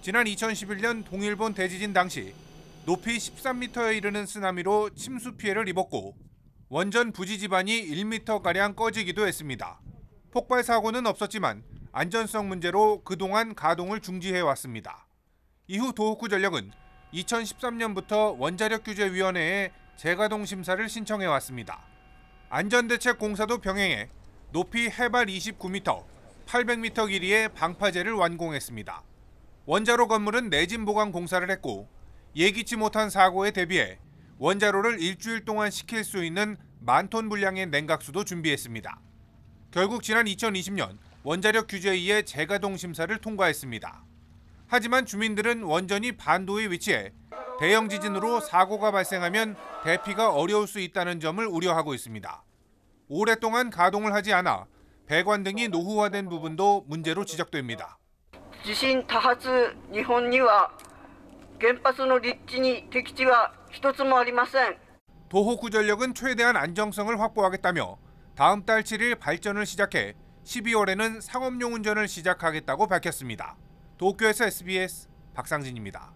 지난 2011년 동일본 대지진 당시 높이 13m에 이르는 쓰나미로 침수 피해를 입었고 원전 부지 지반이 1m가량 꺼지기도 했습니다. 폭발 사고는 없었지만 안전성 문제로 그동안 가동을 중지해 왔습니다. 이후 도호쿠 전력은 2013년부터 원자력규제위원회에 재가동 심사를 신청해 왔습니다. 안전대책공사도 병행해 높이 해발 29m, 800m 길이의 방파제를 완공했습니다. 원자로 건물은 내진 보강 공사를 했고 예기치 못한 사고에 대비해 원자로를 일주일 동안 식힐 수 있는 만톤 분량의 냉각수도 준비했습니다. 결국 지난 2020년 원자력 규제위의 재가동 심사를 통과했습니다. 하지만 주민들은 원전이 반도에 위치해 대형 지진으로 사고가 발생하면 대피가 어려울 수 있다는 점을 우려하고 있습니다. 오랫동안 가동을 하지 않아 배관 등이 노후화된 부분도 문제로 지적됩니다. 地震多発日本には原発の立地に適地は一つもありません 도호쿠 전력은 최대한 안정성을 확보하겠다며 다음 달 7일 발전을 시작해 12월에는 상업용 운전을 시작하겠다고 밝혔습니다. 도쿄에서 SBS 박상진입니다.